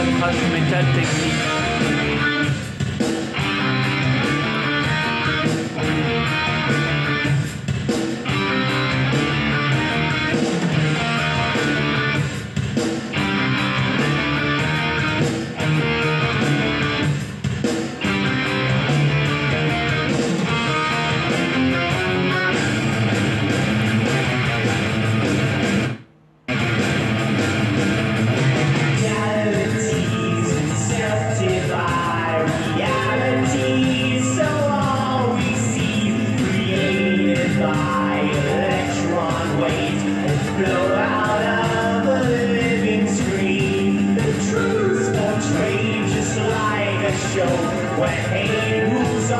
la trace métal technique. Show where hate rules